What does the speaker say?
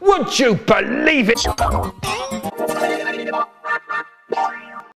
Would you believe it?